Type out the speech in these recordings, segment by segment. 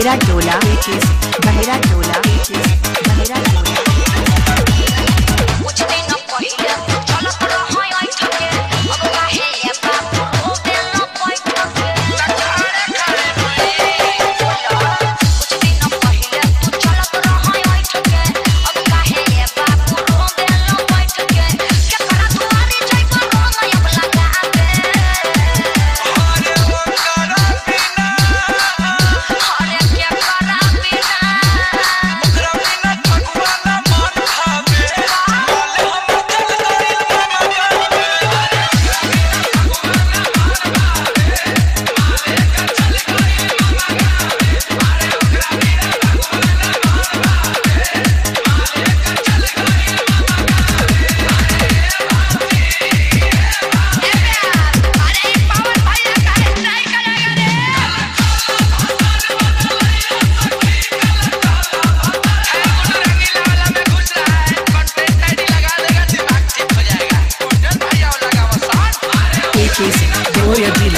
बहरा टोला बहरा Gloria a ti,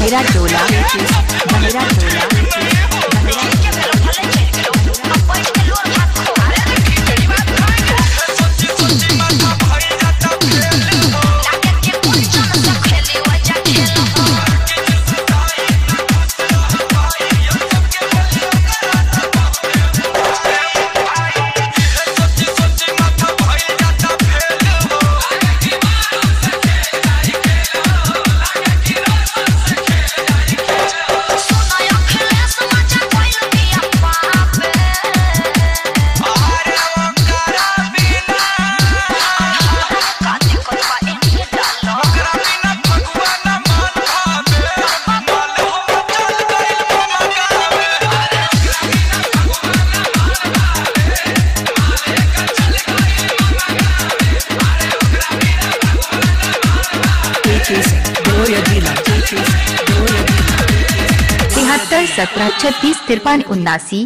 manera chula, manera chula. तिहत्तर सत्रह छत्तीस तिरपन उन्नासी